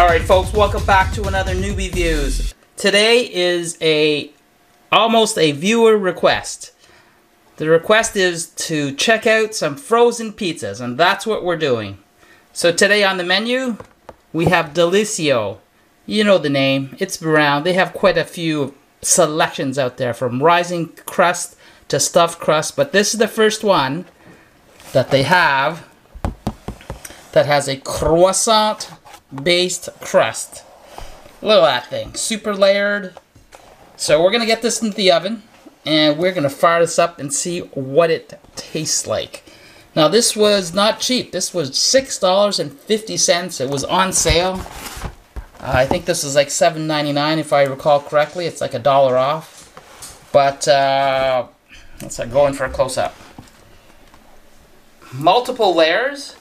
Alright folks, welcome back to another Newbie Views. Today is a almost a viewer request. The request is to check out some frozen pizzas and that's what we're doing. So today on the menu, we have Delissio. You know the name, it's around. They have quite a few selections out there from rising crust to stuffed crust, but this is the first one that they have that has a croissant based crust. Look at that thing, super layered. So we're gonna get this into the oven and we're gonna fire this up and see what it tastes like. Now this was not cheap. This was $6.50. It was on sale. Uh, I think this is like $7.99 if I recall correctly. It's like a dollar off. But uh, let's go in for a close-up. Multiple layers.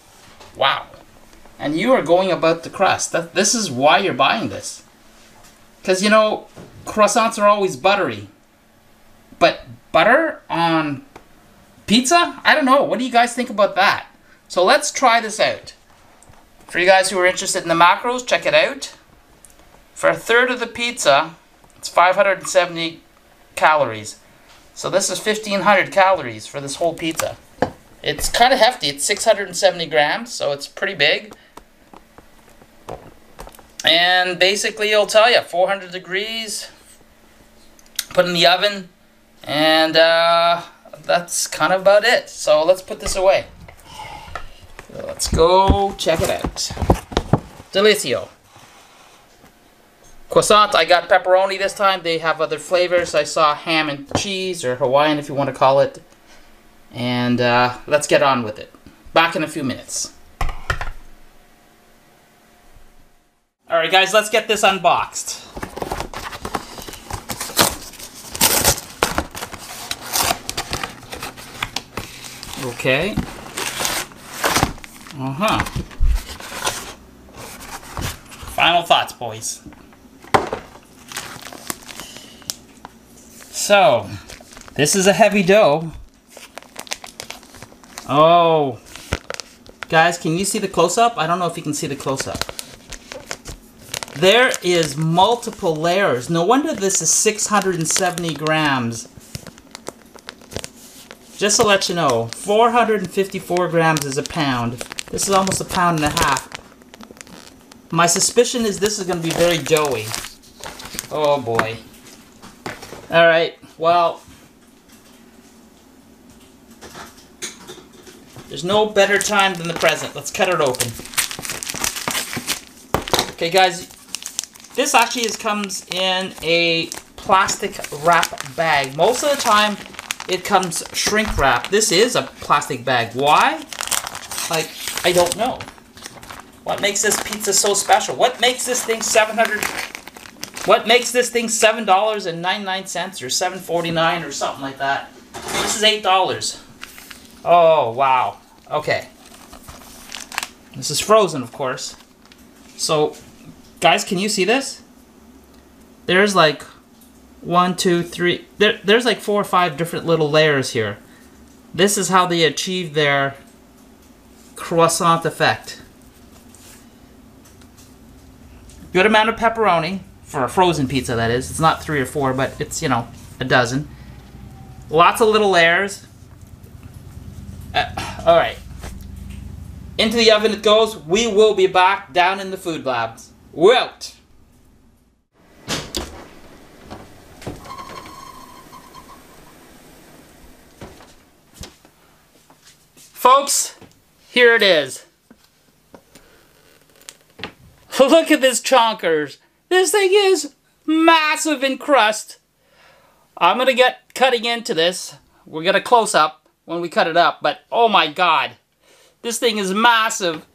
Wow. And you are going about the crust. That, this is why you're buying this. Because, you know, croissants are always buttery. But butter on pizza? I don't know. What do you guys think about that? So let's try this out. For you guys who are interested in the macros, check it out. For a third of the pizza, it's 570 calories. So this is 1500 calories for this whole pizza. It's kind of hefty. It's 670 grams, so it's pretty big. And basically, it'll tell you 400 degrees, put in the oven, and uh, that's kind of about it. So let's put this away. Let's go check it out. Delissio. Croissant, I got pepperoni this time. They have other flavors. I saw ham and cheese, or Hawaiian if you want to call it. And uh, let's get on with it. Back in a few minutes. Alright guys, let's get this unboxed. Okay. Uh-huh. Final thoughts, boys. So, this is a heavy dough. Oh. Guys, can you see the close-up? I don't know if you can see the close-up. There is multiple layers. No wonder this is 670 grams. Just to let you know, 454 grams is a pound. This is almost a pound and a half. My suspicion is this is going to be very doughy. Oh boy. Alright, well... There's no better time than the present. Let's cut it open. Okay guys, this actually is, comes in a plastic wrap bag. Most of the time, it comes shrink wrap. This is a plastic bag. Why? Like, I don't know. What makes this pizza so special? What makes this thing 700 What makes this thing $7.99 or $7.49 or something like that? This is $8. Oh, wow. Okay. This is frozen, of course. So, Guys, can you see this? There's like one, two, three. There, there's like four or five different little layers here. This is how they achieve their croissant effect. Good amount of pepperoni for a frozen pizza, that is. It's not three or four, but it's, you know, a dozen. Lots of little layers. Uh, all right. Into the oven it goes. We will be back down in the food labs. We're. Folks, here it is. Look at this chonkers. This thing is massive in crust. I'm going to get cutting into this. We're going to close up when we cut it up, but oh my god. This thing is massive.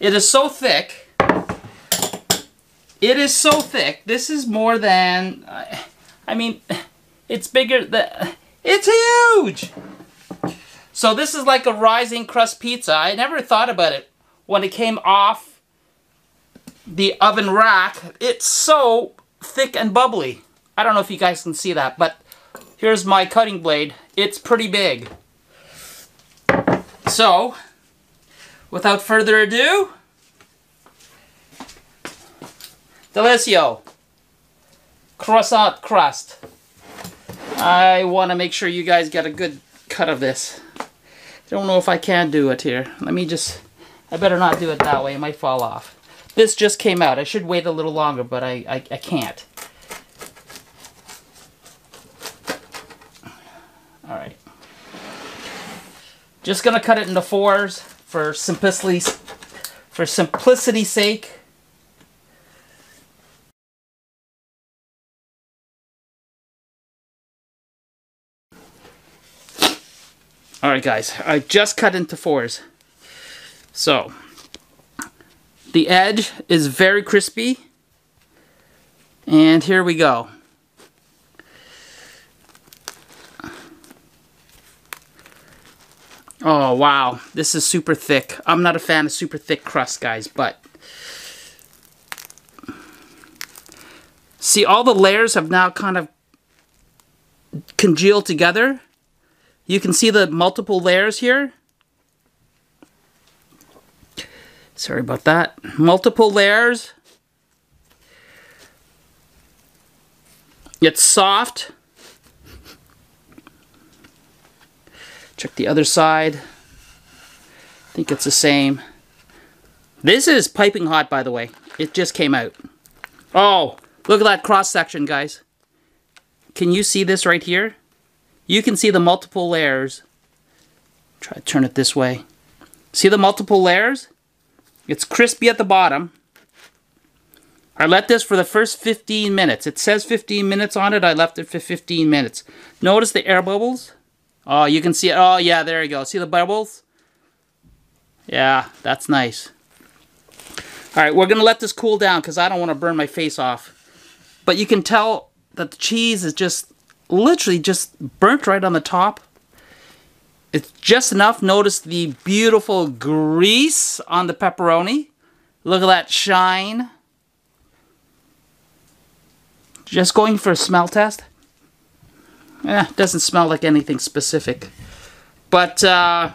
It is so thick. It is so thick. This is more than, I mean, it's bigger than, it's huge! So this is like a rising crust pizza. I never thought about it when it came off the oven rack. It's so thick and bubbly. I don't know if you guys can see that, but here's my cutting blade. It's pretty big. So, without further ado, Delissio. Croissant crust. I want to make sure you guys get a good cut of this. I don't know if I can do it here. Let me just... I better not do it that way. It might fall off. This just came out. I should wait a little longer, but I, I, I can't. Alright. Just gonna cut it into fours for simplicity for simplicity's sake. Alright guys, I just cut into fours. So, the edge is very crispy. And here we go. Oh, wow. This is super thick. I'm not a fan of super thick crust, guys, but... See, all the layers have now kind of congealed together. You can see the multiple layers here. Sorry about that. Multiple layers. It's soft. Check the other side. I think it's the same. This is piping hot, by the way. It just came out. Oh, look at that cross section, guys. Can you see this right here? You can see the multiple layers. Try to turn it this way. See the multiple layers? It's crispy at the bottom. I let this for the first 15 minutes. It says 15 minutes on it. I left it for 15 minutes. Notice the air bubbles? Oh, you can see it. Oh, yeah, there you go. See the bubbles? Yeah, that's nice. All right, we're going to let this cool down because I don't want to burn my face off. But you can tell that the cheese is just literally just burnt right on the top. It's just enough. Notice the beautiful grease on the pepperoni. Look at that shine. Just going for a smell test. Eh, doesn't smell like anything specific. But, uh,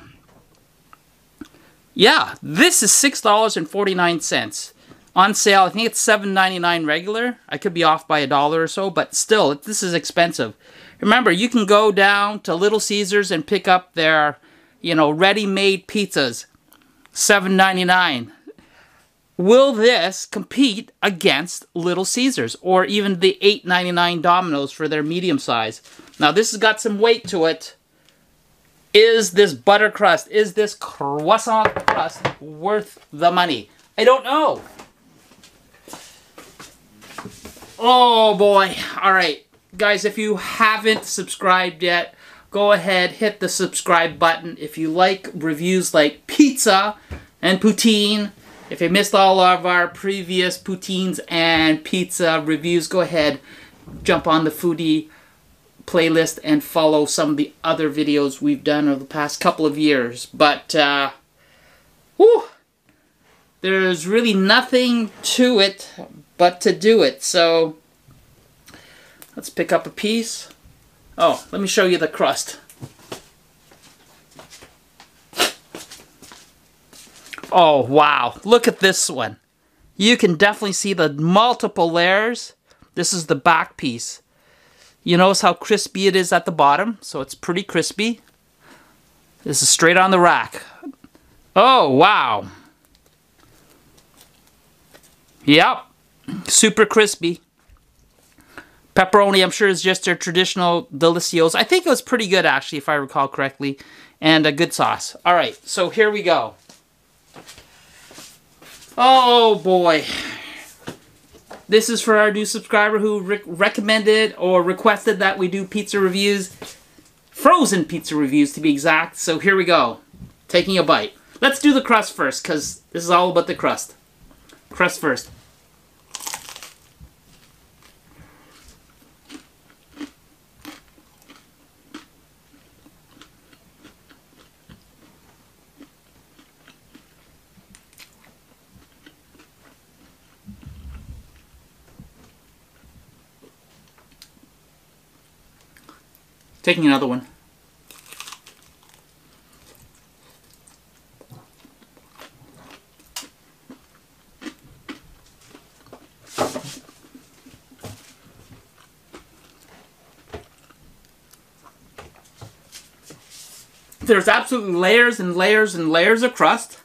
yeah, this is $6.49. On sale, I think it's $7.99 regular. I could be off by a dollar or so, but still, this is expensive. Remember, you can go down to Little Caesars and pick up their, you know, ready-made pizzas. $7.99. Will this compete against Little Caesars or even the $8.99 Domino's for their medium size? Now this has got some weight to it. Is this butter crust, is this croissant crust worth the money? I don't know. Oh boy. All right. Guys, if you haven't subscribed yet, go ahead, hit the subscribe button. If you like reviews like pizza and poutine, if you missed all of our previous poutines and pizza reviews, go ahead, jump on the foodie playlist and follow some of the other videos we've done over the past couple of years. But, uh, whew, there's really nothing to it but to do it. So, let's pick up a piece. Oh, let me show you the crust. Oh, wow. Look at this one. You can definitely see the multiple layers. This is the back piece. You notice how crispy it is at the bottom, so it's pretty crispy. This is straight on the rack. Oh, wow. Yep, super crispy. Pepperoni, I'm sure, is just their traditional Delissio's. I think it was pretty good, actually, if I recall correctly. And a good sauce. All right, so here we go. Oh, boy. This is for our new subscriber who re recommended or requested that we do pizza reviews. Frozen pizza reviews, to be exact. So here we go. Taking a bite. Let's do the crust first, because this is all about the crust. Crust first. Taking another one. There's absolutely layers and layers and layers of crust.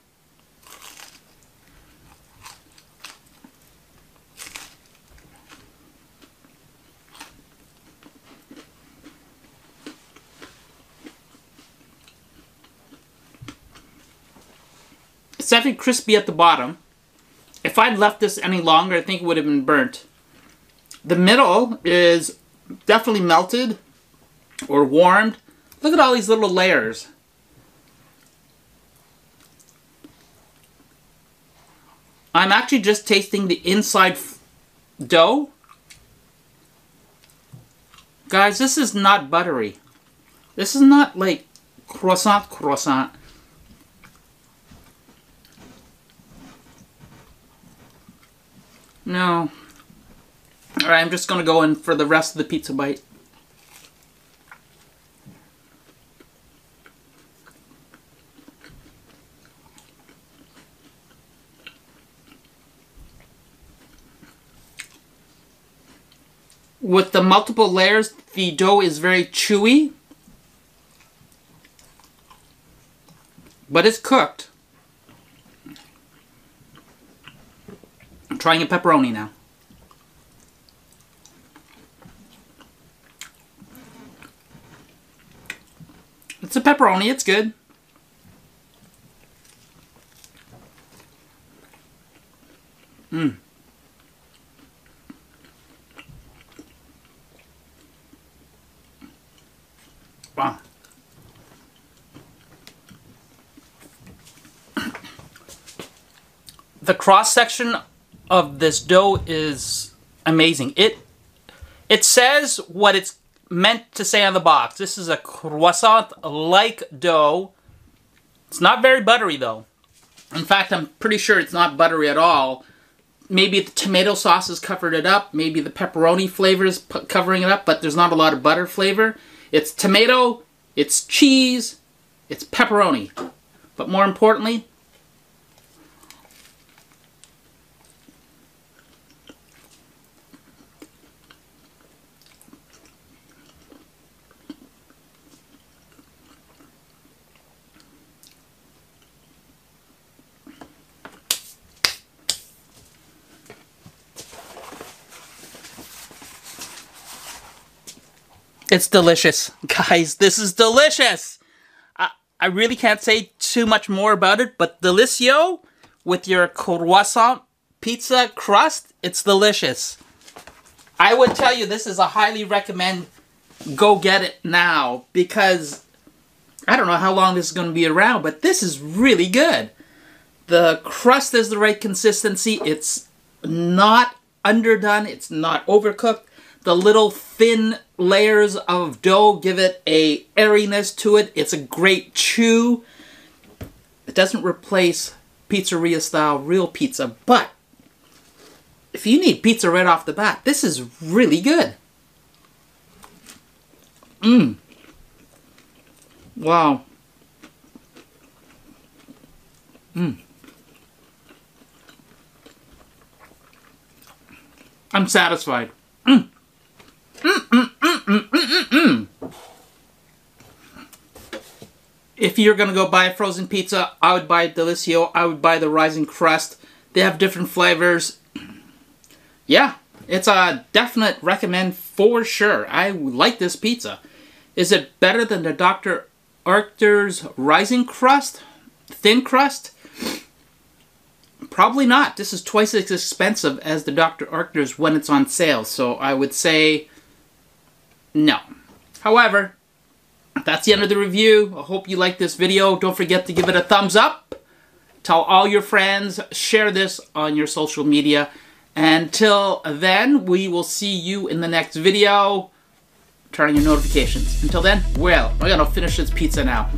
Crispy at the bottom. If I'd left this any longer, I think it would have been burnt. The middle is definitely melted or warmed. Look at all these little layers. I'm actually just tasting the inside dough. Guys, this is not buttery. This is not like croissant croissant. No. Alright, I'm just going to go in for the rest of the pizza bite. With the multiple layers, the dough is very chewy. But it's cooked. Trying a pepperoni now. It's a pepperoni, it's good. Mmm. Wow. The cross section of this dough is amazing. It it says what it's meant to say on the box. This is a croissant-like dough. It's not very buttery though. In fact, I'm pretty sure it's not buttery at all. Maybe the tomato sauce has covered it up. Maybe the pepperoni flavor is covering it up, but there's not a lot of butter flavor. It's tomato, it's cheese, it's pepperoni. But more importantly, It's delicious. Guys, this is delicious! I, I really can't say too much more about it, but Delissio, with your croissant pizza crust, it's delicious. I would tell you this is a highly recommend go get it now because I don't know how long this is going to be around, but this is really good. The crust is the right consistency. It's not underdone. It's not overcooked. The little thin layers of dough give it a airiness to it. It's a great chew. It doesn't replace pizzeria style real pizza, but if you need pizza right off the bat, this is really good. Mmm. Wow. Mmm. I'm satisfied. Mm. Mm, mm, mm, if you're to go buy a frozen pizza, I would buy Delissio. I would buy the Rising Crust. They have different flavors. Yeah, it's a definite recommend for sure. I like this pizza. Is it better than the Dr. Oetker's Rising Crust? Thin crust? Probably not. This is twice as expensive as the Dr. Oetker's when it's on sale. So I would say no. However, that's the end of the review. I hope you liked this video. Don't forget to give it a thumbs up. Tell all your friends. Share this on your social media. Until then, we will see you in the next video. Turn on your notifications. Until then, well, I gotta finish this pizza now.